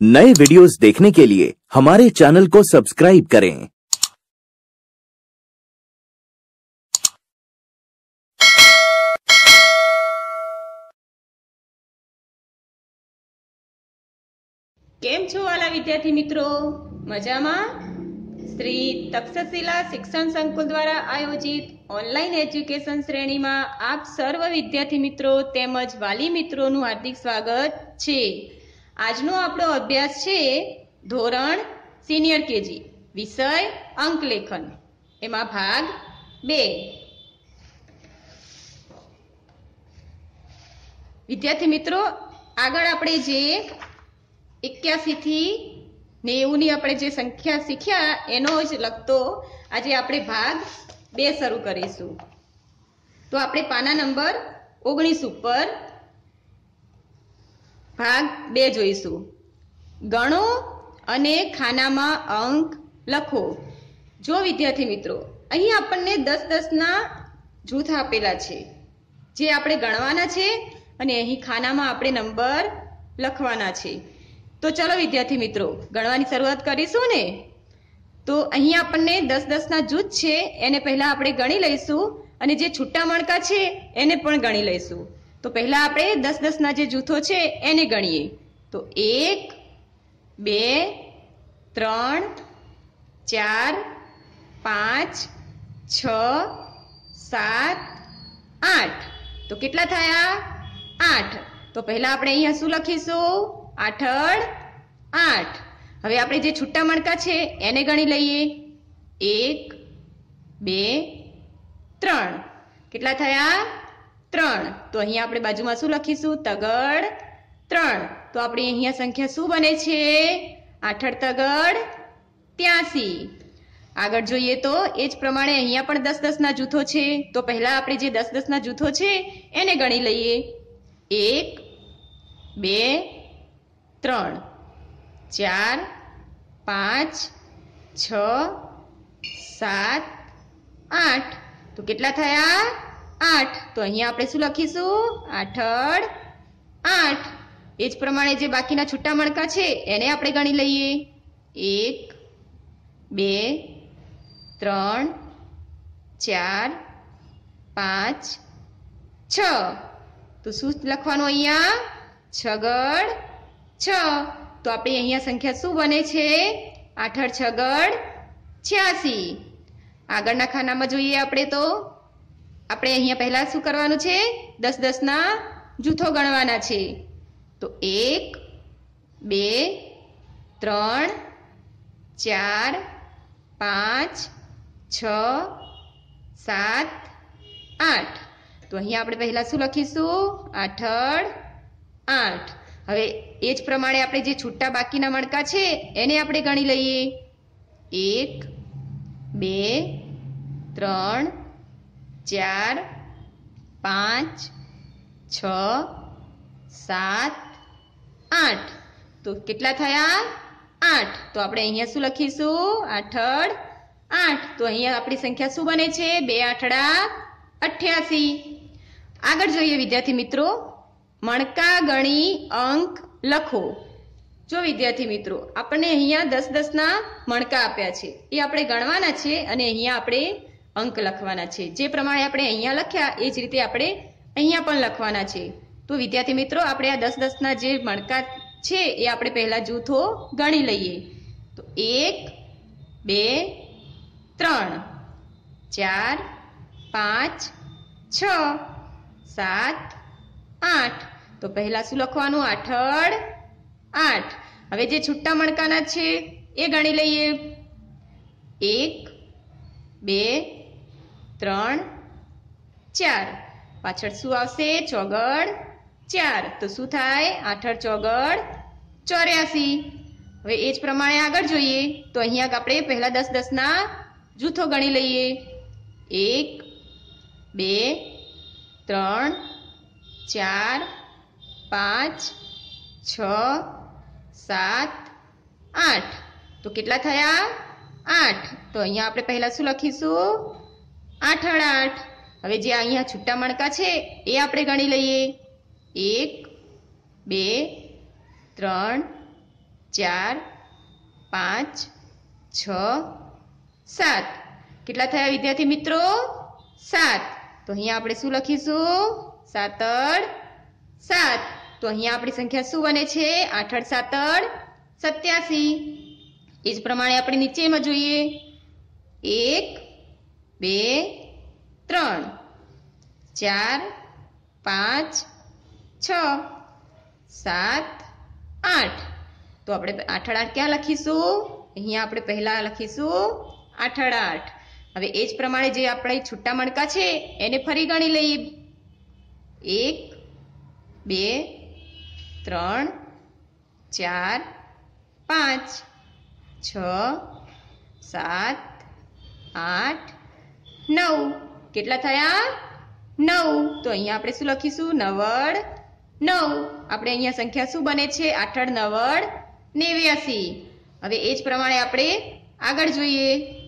नए वीडियोस देखने के लिए हमारे चैनल को सब्सक्राइब करें કેમ છો વાલા વિદ્યાર્થી મિત્રો મજામાં શ્રી તક્ષશિલા શિક્ષણ સંકુલ દ્વારા આયોજિત ઓનલાઈન એજ્યુકેશન શ્રેણીમાં આપ સર્વ વિદ્યાર્થી મિત્રો તેમજ વાલી મિત્રોનું હાર્દિક સ્વાગત છે આજનો આપણો અભ્યાસ છે ધોરણ સિનિયર કેજી, વિષય અંકલેખન એમાં ભાગ બે. વિદ્યાર્થી મિત્રો, આગળ આપણે જે એક્યાસીથી નેવુંની આપણે જે સંખ્યા શીખ્યા, એનો જ લગતો આજે આપણે ભાગ બે શરૂ કરીશું. તો આપણે પાના નંબર ઓગણીસ ઉપર ભાગ બે જોઈશું. ગણો અને ખાનામાં અંક લખો. જો વિદ્યાર્થી મિત્રો, અહીં આપણને દસ દસના જૂથ આપેલા છે. જે આપણે ગણવાના છે અને અહીં ખાનામાં આપણે નંબર લખવાના છે. તો ચલો વિદ્યાર્થી મિત્રો, ગણવાની શરૂઆત કરીશું ને? તો અહીં આપણને દસ દસના જૂથ છે, એને પહેલાં આપણે ગણી લઈશું અને જે છૂટા મણકા છે, એને પણ ગણી લઈશું. તો પહેલા આપણે દસ દસના જે જૂથો છે એને ગણીએ. તો એક, બે, ત્રણ, ચાર, પાંચ, છ, સાત, આઠ. તો કેટલા થયા? આઠ. તો પહેલા આપણે અહીંયા શું લખીશું? આઠડ આઠ. હવે આપણે જે છૂટા મણકા છે એને ગણી લઈએ. એક, બે, ત્રણ. કેટલા થયા? ત્રણ. તો અહીંયા આપણે બાજુમાં શું લખીશું? તગડ ત્રણ. તો આપણી અહીંયા સંખ્યા શું બને છે? આઠડ તગડ ત્યાસી. આગળ જોઈએ તો એ જ પ્રમાણે અહીંયા પણ દસ દસના જૂથો છે. તો પહેલા આપણે જે દસ દસના જૂથો છે, એને ગણી લઈએ. એક, બે, ત્રણ. ચાર, પાંચ, છ, સાત, આઠ. તો કેટલા થયા? આઠ. તો અહીંયા આપણે શું લખીશું? આઠડ આઠ. એ જ પ્રમાણે જે બાકીના છૂટા મણકા છે, એને આપણે ગણી લઈએ. એક, બે, ત્રણ, ચાર, પાંચ, છ. તો શું લખવાનું અહીંયા? છગડ છ. તો આપણી અહીંયા સંખ્યા શું બને છે? આઠડ છગડ છ્યાસી. આગળના ખાનામાં જોઈએ આપણે તો. આપણે અહીંયા પહેલા શું કરવાનું છે? દસ દસના જૂથો ગણવાના છે. તો એક, બે, ત્રણ, ચાર, પાંચ, છ, સાત, આઠ. તો અહીંયા આપણે પહેલા શું લખીશું? આઠડ આઠ. હવે એ જ પ્રમાણે આપણે જે છૂટા બાકીના મણકા છે, એને આપણે ગણી લઈએ. એક, બે, ત્રણ ચાર, પાંચ, છ, સાત, આઠ. તો કેટલા થયા? આઠ. તો આપણે અહીંયા શું લખીશું? આઠડ આઠ. તો અહીંયા આપણી સંખ્યા શું બને છે? બે આઠડા અઠ્યાસી. આગળ જોઈએ વિદ્યાર્થી મિત્રો. મણકા ગણી અંક લખો. જો વિદ્યાર્થી મિત્રો, આપણને અહીંયા દસ દસના મણકા આપ્યા છે. એ આપણે ગણવાના છે અને અહીંયા આપણે અંક લખવાના છે. જે પ્રમાણે આપણે અહીંયા લખ્યા, એ જ રીતે આપણે અહીંયા પણ લખવાના છે. તો વિદ્યાર્થી મિત્રો, આપણે આ દસ દસના જે મણકા છે, એ આપણે પહેલા જૂથો ગણી લઈએ. તો એક, બે, ત્રણ, ચાર, પાંચ, છ, સાત, આઠ. તો પહેલા શું લખવાનું? આઠડ આઠ. હવે જે છૂટા મણકાના છે, એ ગણી લઈએ. એક, બે ત્રણ, ચાર. પાછળ શું આવશે? ચોગળ ચાર. તો શું થાય? આઠર ચોગળ ચોર્યાસી. હવે એ જ પ્રમાણે આગળ જોઈએ. તો અહીંયા આપણે પહેલા દસ દસના જૂથો ગણી લઈએ. એક, બે, ત્રણ, ચાર, પાંચ, છ, સાત, આઠ. તો કેટલા થયા? આઠ. તો અહીંયા આપણે પહેલાં શું લખીશું? આઠડ આઠ હવે જે અહીંયા છૂટા મણકા છે, એ આપણે ગણી લઈએ. એક, બે, ત્રણ, ચાર, પાંચ, છ, સાત. કેટલા થયા વિદ્યાર્થી મિત્રો? સાત. તો અહીંયા આપણે શું લખીશું? સાતડ સાત. તો અહીંયા આપણી સંખ્યા શું બને છે? આઠડ સાતડ સત્યાસી. એ જ પ્રમાણે આપણે નીચેમાં જોઈએ. એક બે, ત્રણ, ચાર, પાંચ, છ, સાત, આઠ. તો આપણે આઠડ આઠ ક્યાં લખીશું? અહીંયા આપણે પહેલા લખીશું આઠડ આઠ હવે એ જ પ્રમાણે જે આપણે છૂટા મણકા છે, એને ફરી ગણી લઈએ. એક, બે, ત્રણ, ચાર, પાંચ, છ, સાત, આઠ નવ. કેટલા થયા? નવ. તો અહીંયા આપણે શું લખીશું? નવડ નવ. આપણે અહીંયા સંખ્યા શું બને છે? આઠડ નવડ નેવ્યાસી. હવે એ જ પ્રમાણે આપણે આગળ જોઈએ.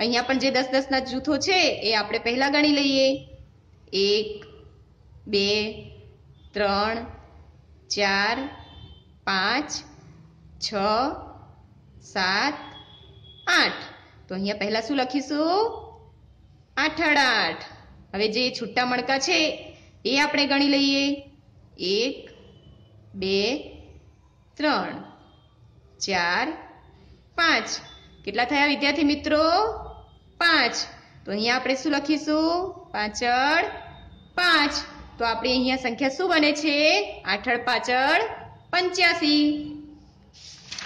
અહીંયા પણ જે દસ દસના જૂથો છે, એ આપણે પહેલા ગણી લઈએ. એક, બે, ત્રણ, ચાર, પાંચ, છ, સાત, આઠ. તો અહીંયા પહેલા શું લખીશું? આઠડ આઠ હવે જે છૂટા મણકા છે, એ આપણે ગણી લઈએ. એક, બે, ત્રણ, ચાર, પાંચ. કેટલા થયા વિદ્યાર્થી મિત્રો? પાંચ. તો અહીંયા આપણે શું લખીશું? પાછળ પાંચ. તો આપણી અહીંયા સંખ્યા શું બને છે? આઠળ પાછળ પંચ્યાસી.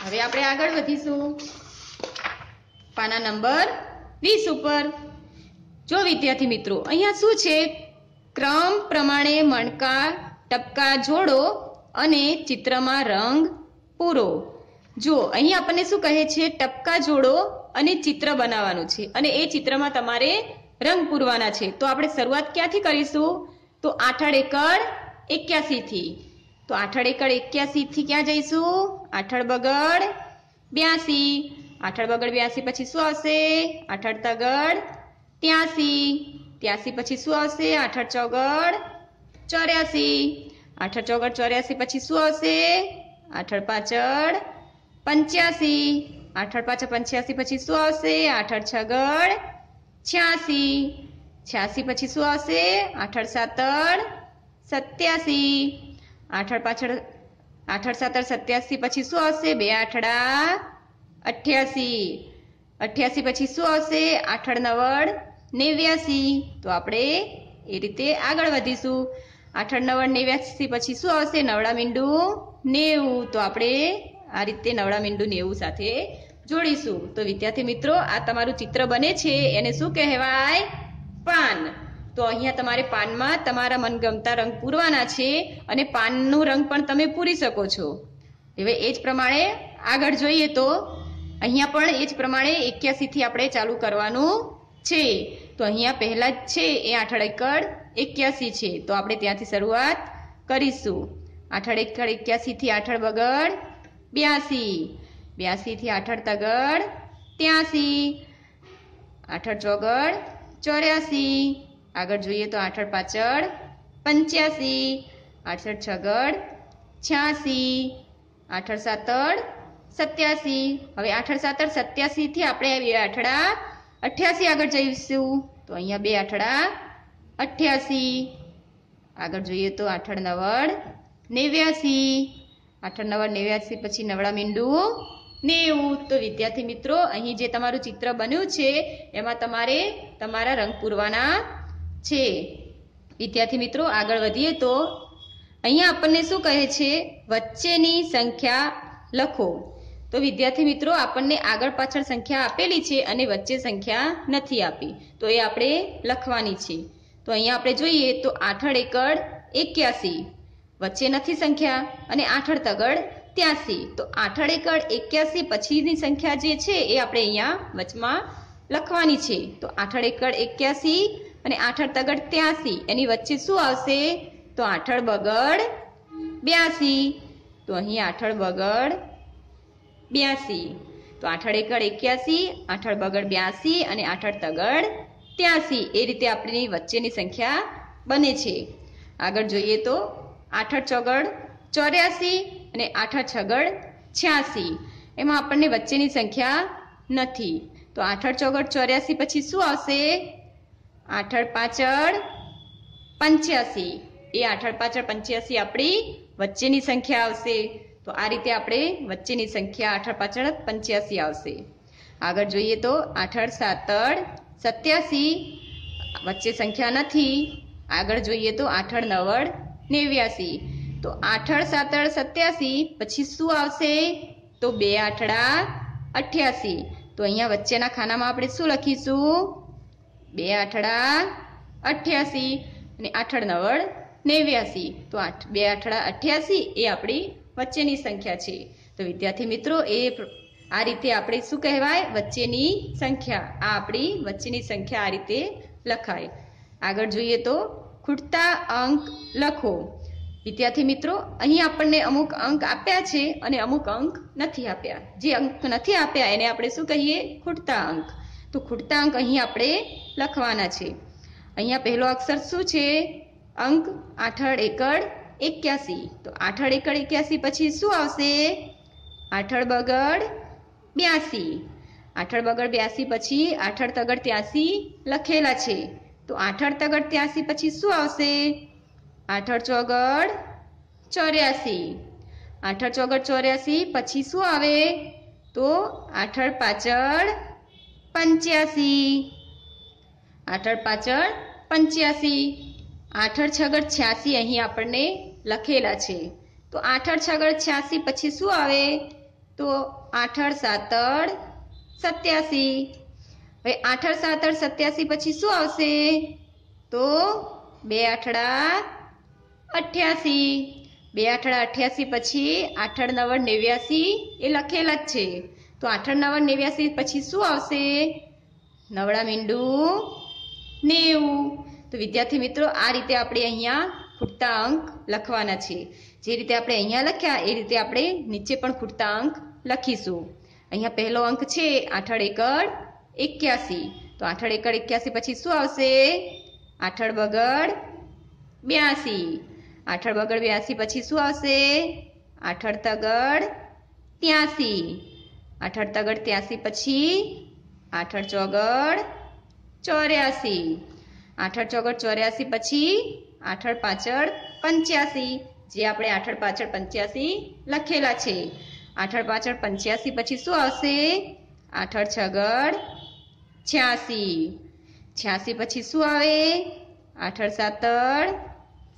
હવે આપણે આગળ વધીશું. પાના નંબર વીસ ઉપર. જો વિદ્યાર્થી મિત્રો, અહીંયા શું છે? ક્રમ પ્રમાણે મણકા ટપકા જોડો અને ચિત્રમાં રંગ પૂરો. જો અહીં આપણને શું કહે છે? ટપકા જોડો અને ચિત્ર બનાવવાનું છે અને એ ચિત્રમાં તમારે રંગ પૂરવાના છે. તો આપણે શરૂઆત ક્યાંથી કરીશું? તો આઠડ એકડ એક્યાસી થી. તો આઠડ એકડ એક્યાસી થી ક્યાં જઈશું? આઠડ બગડ બ્યાસી. આઠડ બગડ બ્યાસી પછી શું આવશે? આઠડ તગડ ત્યાસી. ત્યાસી પછી શું આવશે? આઠડ ચોગડ ચોર્યાસી. આઠડ ચોગડ ચોર્યાસી પછી શું આવશે? આઠડ પાછળ પંચ્યાસી. આઠડ પાછળ પંચ્યાસી પછી શું આવશે? આઠડ છગડ છ્યાસી. છ્યાસી પછી શું આવશે? આઠડ સાતડ સત્યાસી. આઠડ પાછળ આઠડ સાતર સત્યાસી પછી શું આવશે? બે આઠડા અઠ્યાસી. અઠ્યાસી પછી શું આવશે? આઠડ નવડ નેવ્યાસી. તો આપણે એ રીતે આગળ વધીશું. આઠળ નવ નેવ્યાસી પછી શું આવશે? નવડા મીંડું નેવું. તો આપણે આ રીતે નવડા મીંડું નેવું સાથે જોડીશું. તો વિદ્યાર્થી મિત્રો, આ તમારું ચિત્ર બને છે. એને શું કહેવાય? પાન. તો અહીંયા તમારે પાનમાં તમારા મનગમતા રંગ પૂરવાના છે અને પાનનું રંગ પણ તમે પૂરી શકો છો. હવે એ જ પ્રમાણે આગળ જોઈએ તો, અહીંયા પણ એ જ પ્રમાણે એક્યાસી થી આપણે ચાલુ કરવાનું છે. તો અહીંયા પહેલા જ છે એ આઠડ એકડ એક્યાસી છે. તો આપણે ત્યાંથી શરૂઆત કરીશું. આઠડ એકડ એક્યાસીથી આઠળ બગડ બ્યાસી. બ્યાસીથી આઠળ તગડ ત્યાસી. આઠડ ચોગડ ચોર્યાસી. આગળ જોઈએ તો આઠડ પાછળ પંચ્યાસી. આઠડ છગડ છ્યાસી. આઠડ સાતડ સત્યાસી. હવે આઠડ સાતડ સત્યાસીથી આપણે આઠડા અઠ્યાસી આગળ જઈશું. તો અહીંયા બે આઠડા. અઠ્યાસી. આગળ જોઈએ તો આઠડ નવડ નેવ્યાસી. આઠડ નવડ નેવ્યાસી, પછી નવડા મીંડું નેવું. તો વિદ્યાર્થી મિત્રો, અહીં જે તમારું ચિત્ર બન્યું છે, એમાં તમારે તમારા રંગ પૂરવાના છે. વિદ્યાર્થી મિત્રો, આગળ વધીએ તો અહીંયા આપણને શું કહે છે? વચ્ચેની સંખ્યા લખો. તો વિદ્યાર્થી મિત્રો, આપણને આગળ પાછળ સંખ્યા આપેલી છે અને વચ્ચે સંખ્યા નથી આપી. તો એ આપણે લખવાની છે. તો અહીંયા આપણે જોઈએ તો આઠડ એકડ એક્યાસી, વચ્ચે નથી સંખ્યા, અને આઠડ તગડ ત્યાસી. તો આઠડ એકડ એક્યાસી પછીની સંખ્યા જે છે એ આપણે અહીંયા વચમાં લખવાની છે. તો આઠડ એકડ એક્યાસી અને આઠડ તગડ ત્યાસી. એની વચ્ચે શું આવશે? તો આઠડ બગડ બ્યાસી. તો અહીં આઠડ બગડ બ્યાસી. તો આઠડ એકડ એક્યાસી આઠડ બગડ બ્યાસી અને આઠડ તગડ ત્યાસી. એ રીતે આપણી વચ્ચેની સંખ્યા બને છે. આગળ જોઈએ તો આઠડ ચોગડ ચોર્યાસી અને આઠડ છગડ છ્યાસી. એમાં આપણને વચ્ચેની સંખ્યા નથી. તો આઠડ ચોગડ ચોર્યાસી પછી શું આવશે? આઠડ પાછળ પંચ્યાસી. એ આઠડ પાછળ પંચ્યાસી આપણી વચ્ચેની સંખ્યા આવશે. તો આ રીતે આપણે વચ્ચેની સંખ્યા આઠ પાછળ પંચ્યાસી આવશે. આગળ જોઈએ તો આઠડ સાતડ સત્યાસી વચ્ચે સંખ્યા નથી. આગળ જોઈએ તો આઠડ નવડ નેવ્યાસી. તો આઠડ સાતડ સત્યાસી, પછી શું આવશે? તો બે આઠડા અઠ્યાસી. તો અહીંયા વચ્ચેના ખાનામાં આપણે શું લખીશું? બે આઠડા અઠ્યાસી અને આઠડ નવડ નેવ્યાસી. તો આઠ, બે આઠડા અઠ્યાસી એ આપણી વચ્ચેની સંખ્યા છે. તો વિદ્યાર્થી મિત્રો, એ આ રીતે આપણે શું કહેવાય? વચ્ચેની સંખ્યા. આ આપણી વચ્ચેની સંખ્યા આ રીતે લખાય. આગળ જોઈએ તો, ખૂટતા અંક લખો. વિદ્યાર્થી મિત્રો, અહીં આપણને અમુક અંક આપ્યા છે અને અમુક અંક નથી આપ્યા. જે અંક નથી આપ્યા, એને આપણે શું કહીએ? ખૂટતા અંક. તો ખૂટતા અંક અહીં આપણે લખવાના છે. અહીંયા પહેલો અક્ષર શું છે? અંક આઠડ એકડ એક્યાસી. તો આઠળ એકડ એક્યાસી પછી શું આવશે? આઠળ બગડ બ્યાસી. આઠળ બગડ બ્યાસી પછી આઠળ તગડ ત્યાસી લખેલા છે. તો આઠળ તગડ ત્યાસી પછી શું આવશે? આઠળ ચોગડ ચોર્યાસી. આઠળ ચોગડ ચોર્યાસી પછી શું આવે? તો આઠળ પાછળ પંચ્યાસી. આઠળ પાછળ પંચ્યાસી. આઠડ છગડ છ્યાસી અહીં આપણને લખેલા છે. તો આઠળ છગડ છ્યાસી પછી શું આવે? તો આઠળ સાતર સત્યાસી. હવે આઠળ સાતર સત્યાસી પછી શું આવશે? તો બે આઠડા અઠ્યાસી. બે આઠડા અઠ્યાસી પછી આઠળ નવર નેવ્યાસી એ લખેલા જ છે. તો આઠડ નવર નેવ્યાસી પછી શું આવશે? નવડા મીંડું નેવું. તો વિદ્યાર્થી મિત્રો, આ રીતે આપણે અહીંયા ખૂટતા અંક લખવાના છે જે રીતે આપણે અહીંયા લખ્યા, એ રીતે આપણે નીચે પણ ખૂટતા અંક લખીશું. અહીંયા પહેલો અંક છે આઠડ એકડ એક્યાસી. તો આઠડ એકડ એક્યાસી પછી શું આવશે? આઠડ બગડ બ્યાસી. આઠડ બગડ બ્યાસી પછી શું આવશે? આઠડ તગડ ત્યાસી. આઠડ તગડ ત્યાસી પછી આઠડ ચોગડ ચોર્યાસી. આઠડ ચોગડ ચોર્યાસી પછી આઠડ પાછળ પંચ્યાસી. જે આપણે આઠડ પાછળ પંચ્યાસી લખેલા છે. આઠડ પાછળ પંચ્યાસી પછી શું આવશે? આઠડ છગડ છ્યાસી. છ્યાસી પછી શું આવે? આઠડ સાતડ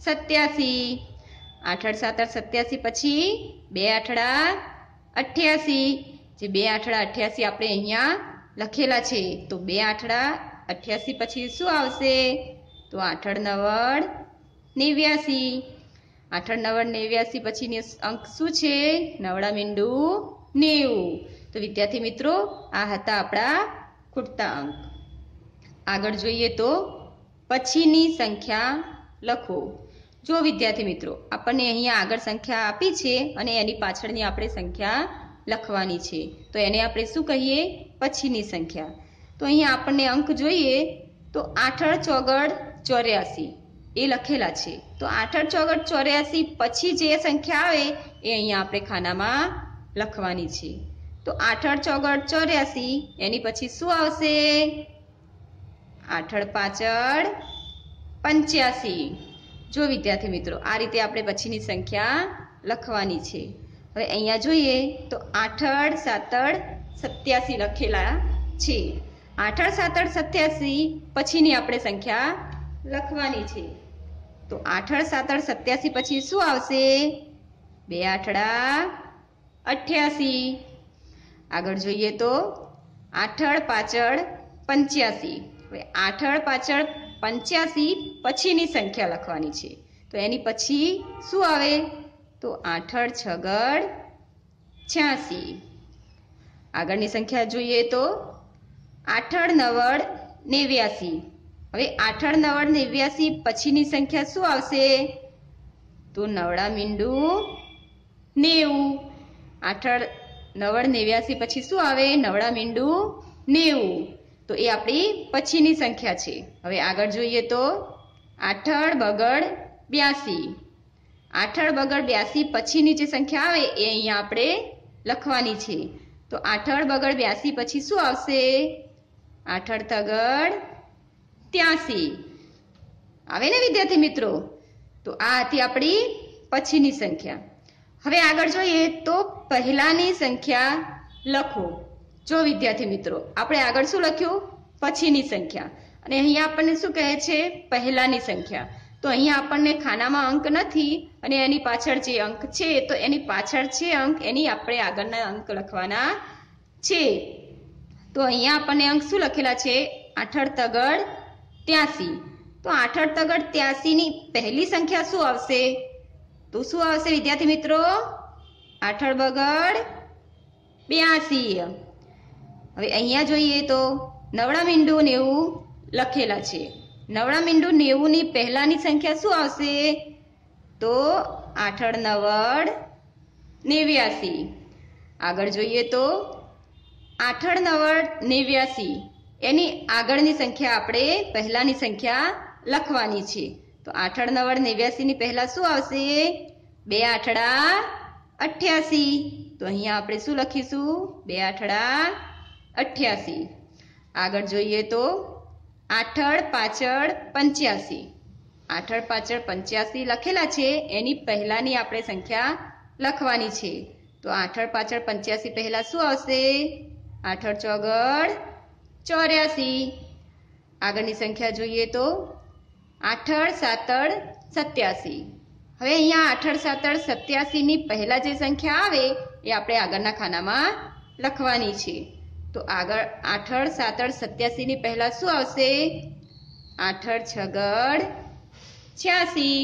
સત્યાસી. આઠડ સાતડ સત્યાસી પછી બે આઠડા અઠ્યાસી. જે બે આઠડા અઠ્યાસી આપણે અહીંયા લખેલા છે. તો બે આઠડા અઠ્યાસી પછી શું આવશે? તો આઠડ નવડ નેવ્યાસી. આઠડ નવડ નેવ્યાસી પછીની અંક શું છે? નવડા મીંડું નેવું. તો વિદ્યાર્થી મિત્રો, આ હતા આપણા ખૂટતા અંક. આગળ જોઈએ તો પછીની સંખ્યા લખો. જો વિદ્યાર્થી મિત્રો, આપણને અહીંયા આગળ સંખ્યા આપી છે અને એની પાછળની આપણે સંખ્યા લખવાની છે, તો એને આપણે શું કહીએ? પછીની સંખ્યા. તો અહીંયા આપણને અંક જોઈએ તો આઠળ ચોગડ ચોર્યાસી. એ લખેલા છે. તો આઠળ ચોગડ ચોર્યાસી પછી જે સંખ્યા આવે એ અહીંયા આપણે ખાનામાં લખવાની છે. તો આઠળ ચોગડ ચોર્યાસી, એની પછી શું આવશે? આઠળ પાછળ પંચ્યાસી. જો વિદ્યાર્થી મિત્રો, આ રીતે આપણે પછીની સંખ્યા લખવાની છે. હવે અહીંયા જોઈએ તો આઠળ, સાતળ, સત્યાસી લખેલા છે. આઠડ સાતડ સત્યાસી પછીની આપણે સંખ્યા લખવાની છે. તો આઠડ સાતડ સત્યાસી પછી શું આવશે? બે આઠડા અઠ્યાસી. આગળ જોઈએ તો આઠડ પાછળ પંચ્યાસી. હવે આઠડ પાછળ પંચ્યાસી પછીની સંખ્યા લખવાની છે. તો એની પછી શું આવે? તો આઠડ છગડ, છ્યાસી. આગળની સંખ્યા જોઈએ તો આઠડ નવડ નેવ્યાસી. હવે આઠડ નવડ નેવ્યાસી પછીની સંખ્યા શું આવશે? તો નવડા મીંડું નેવું. આઠડ નવડ નેવ્યાસી પછી શું આવે? નવડા મીંડું નેવું. તો એ આપણી પછીની સંખ્યા છે. હવે આગળ જોઈએ તો આઠડ બગડ બ્યાસી. આઠડ બગડ બ્યાસી પછીની જે સંખ્યા આવે એ અહીંયા આપણે લખવાની છે. તો આઠડ બગડ બ્યાસી પછી શું આવશે? આઠડ તગડ ત્યાસી. આવે ને વિદ્યાર્થી મિત્રો? તો આ હતી આપણી પછીની સંખ્યા. હવે આગળ જોઈએ તો પહેલાની સંખ્યા લખો. જો વિદ્યાર્થી મિત્રો, આપણે આગળ શું લખ્યું? પછીની સંખ્યા. અને અહીંયા આપણને શું કહે છે? પહેલાની સંખ્યા. તો અહીંયા આપણને ખાનામાં અંક નથી અને એની પાછળ જે અંક છે, તો એની પાછળ છે અંક, એની આપણે આગળના અંક લખવાના છે. તો અહીંયા આપણને અંક શું લખેલા છે? આઠડ તગડ ત્યાસી. તો આઠડ તગડ ત્યાસીની પહેલી સંખ્યા શું આવશે? તો શું આવશે વિદ્યાર્થી મિત્રો? આઠડ બગડ બ્યાસી. હવે અહીંયા જોઈએ તો નવડા મીંડું નેવું લખેલા છે. નવડા મીંડું નેવુંની પહેલાની સંખ્યા શું આવશે? તો આઠડ નવડ નેવ્યાસી. આગળ જોઈએ તો આઠડ નવડ નેવ્યાસી એની આગળની સંખ્યા આપણે પહેલાની સંખ્યા લખવાની છે. તો આઠડ નવડ નેવ્યાસીની પહેલા શું આવશે? બે આઠડા અઠ્યાસી. તો અહીંયા આપણે શું લખીશું? બે આઠડા અઠ્યાસી. આગળ જોઈએ તો આઠડ પાછળ પંચ્યાસી. આઠડ પાછળ પંચ્યાસી લખેલા છે. એની પહેલાની આપણે સંખ્યા લખવાની છે. તો આઠડ પાછળ પંચ્યાસી પહેલા શું આવશે? આઠડ ચોગડ ચોર્યાસી. આગળની સંખ્યા જોઈએ તો આઠડ સાતડ સત્યાસી. હવે અહીંયા આઠડ સાતડ સત્યાસીની પહેલાં જે સંખ્યા આવે એ આપણે આગળના ખાનામાં લખવાની છે. તો આગળ આઠડ સાતડ સત્યાસીની પહેલાં શું આવશે? આઠડ છગડ છ્યાસી.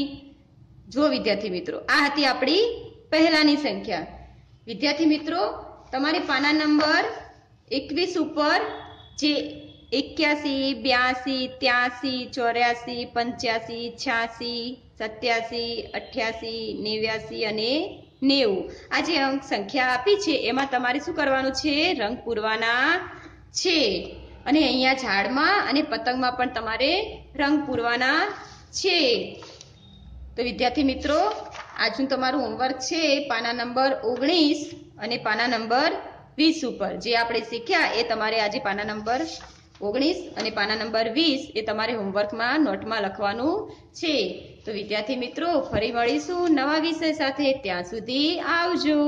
જો વિદ્યાર્થી મિત્રો, આ હતી આપણી પહેલાંની સંખ્યા. વિદ્યાર્થી મિત્રો, તમારી પાના નંબર એકવીસ ઉપર જે એક્યાસી, બ્યાસી, ત્યાસી, ચોર્યાસી, પંચ્યાસી, છ્યાસી, સત્યાસી, અઠ્યાસી, નેવ્યાસી અને નેવું. આ જે અંક સંખ્યા આપી છે, એમાં તમારે શું કરવાનું છે? રંગ પૂરવાના છે. અને અહીંયા ઝાડમાં અને પતંગમાં પણ તમારે રંગ પૂરવાના છે. તો વિદ્યાર્થી મિત્રો, આજનું તમારું હોમવર્ક છે, પાના નંબર ઓગણીસ અને પાના નંબર વીસ ઉપર. જે આપણે શીખ્યા એ તમારે આજે પાના નંબર ઓગણીસ અને પાના નંબર વીસ એ તમારે હોમવર્કમાં, નોટમાં લખવાનું છે. તો વિદ્યાર્થી મિત્રો, ફરી મળીશું નવા વિષય સાથે. ત્યાં સુધી આવજો.